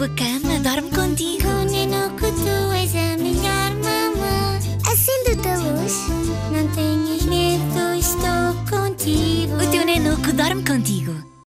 tua cama, dorme contigo. Nenuco, tu és a melhor mamã. Acende a luz, não tenhas medo, estou contigo. O teu nenuco dorme contigo.